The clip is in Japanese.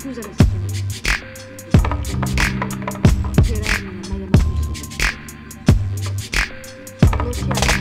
Scusa la signora. Gerardo non ha mai amato nessuno. Lo siamo.